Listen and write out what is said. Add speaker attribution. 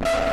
Speaker 1: Thank